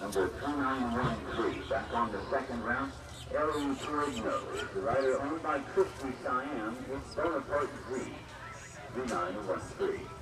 Number 2913, back on the second round. Ellie Ferrigno is the rider owned by Kristi Siam with Boneparte Z, 3913.